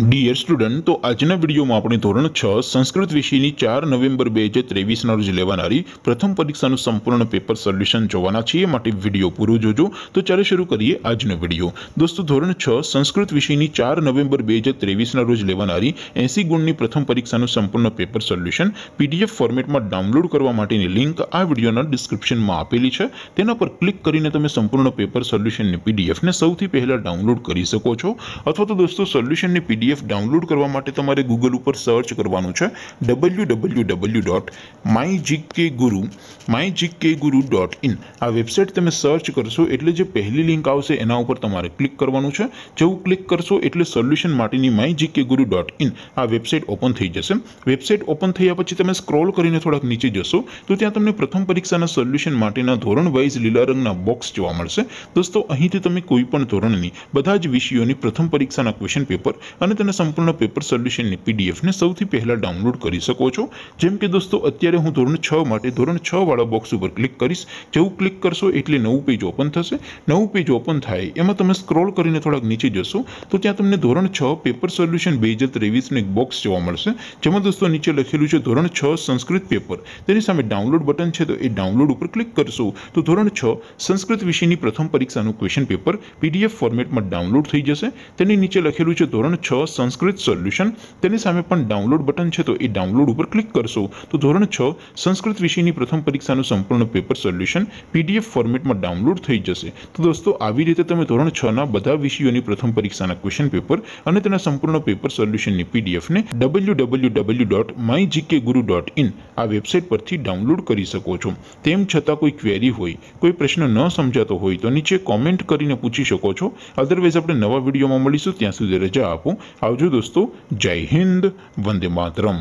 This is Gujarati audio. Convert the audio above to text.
ડિયર સ્ટુડન્ટ તો આજના વિડીયોમાં આપણે ધોરણ છ, સંસ્કૃત વિષયની ચાર નવેમ્બર બે હજાર ત્રેવીસના રોજ લેવાનારી પ્રથમ પરીક્ષાનું સંપૂર્ણ પેપર સોલ્યુશન જોવાના છીએ. માટે વીડિયો પૂરો જોજો. તો ચાલો શરૂ કરીએ આજનો વીડિયો. દોસ્તો, ધોરણ છ, સંસ્કૃત વિષયની ચાર નવેમ્બર બે હજાર ત્રેવીસના રોજ લેવાનારી એંસી ગુણની પ્રથમ પરીક્ષાનું સંપૂર્ણ પેપર સોલ્યુશન પીડીએફ ફોર્મેટમાં ડાઉનલોડ કરવા માટેની લિંક આ વિડીયોના ડિસ્ક્રિપ્શનમાં આપેલી છે. તેના પર ક્લિક કરીને તમે સંપૂર્ણ પેપર સોલ્યુશનની પીડીએફને સૌથી પહેલાં ડાઉનલોડ કરી શકો છો. અથવા તો દોસ્તો સોલ્યુશનની પીડીએફ ડાઉનલોડ કરવા માટે તમારે ગૂગલ ઉપર સર્ચ કરવાનું છે. W W W dot my GK guru my GK guru dot in આ વેબસાઇટ તમે સર્ચ કરશો એટલે જે પહેલી લિંક આવશે એના ઉપર તમારે ક્લિક કરવાનું છે. જેવું ક્લિક કરશો એટલે સોલ્યુશન માટેની my GK guru dot in આ વેબસાઇટ ઓપન થઈ જશે. વેબસાઇટ ઓપન થયા પછી તમે સ્ક્રોલ કરીને થોડાક નીચે જશો, તો ત્યાં તમને પ્રથમ પરીક્ષાના સોલ્યુશન માટેના ધોરણ વાઇઝ લીલા રંગના બોક્સ જોવા મળશે. દોસ્તો, અહીંથી તમે કોઈ પણ ધોરણની બધા જ વિષયોની પ્રથમ પરીક્ષાના ક્વેશ્ચન પેપર અને તેના સંપૂર્ણ પેપર સોલ્યુશનની પીડીએફને સૌથી પહેલાં ડાઉનલોડ કરી શકો છો. જેમ કે દોસ્તો, અત્યારે હું ધોરણ છ માટે ધોરણ છ વાળા બોક્સ ઉપર ક્લિક કરીશ. જેવું ક્લિક કરશો એટલે નવું પેજ ઓપન થશે. નવું પેજ ઓપન થાય, એમાં તમે સ્ક્રોલ કરીને થોડાક નીચે જશો, તો ત્યાં તમને ધોરણ છ પેપર સોલ્યુશન બે હજાર ત્રેવીસનું એક બોક્સ જોવા મળશે. જેમાં દોસ્તો નીચે લખેલું છે ધોરણ છ સંસ્કૃત પેપર તેની સામે ડાઉનલોડ બટન છે, તો એ ડાઉનલોડ ઉપર ક્લિક કરશો. તો ધોરણ છ સંસ્કૃત વિષયની પ્રથમ પરીક્ષાનું ક્વેશ્ચન પેપર પીડીએફ ફોર્મેટમાં ડાઉનલોડ થઈ જશે. તેની નીચે લખેલું છે ધોરણ છ સંસ્કૃત સોલ્યુશન તેની સામે પણ ડાઉનલોડ બટન છે તો એ ડાઉનલોડ ઉપર ક્લિક કરશો. તો ધોરણ છ, સંસ્કૃત વિષયની પ્રથમ પરીક્ષાનું સંપૂર્ણ પેપર સોલ્યુશન પીડીએફ ફોર્મેટમાં ડાઉનલોડ થઈ જશે. તો દોસ્તો, આવી રીતે તમે ધોરણ છના બધા વિષયોની પ્રથમ પરીક્ષાના ક્વેશ્ચન પેપર અને તેના સંપૂર્ણ પેપર સોલ્યુશનની પીડીએફને W W W dot my GK guru dot in આ વેબસાઇટ પરથી ડાઉનલોડ કરી શકો છો. તેમ છતાં કોઈ ક્વેરી હોય, કોઈ પ્રશ્ન ન સમજાતો હોય તો નીચે કોમેન્ટ કરીને પૂછી શકો છો. અદરવાઇઝ આપણે નવા વિડીયોમાં મળીશું. ત્યાં સુધી રજા આપો. આવજો દોસ્તો જય હિન્દ વંદે માતરમ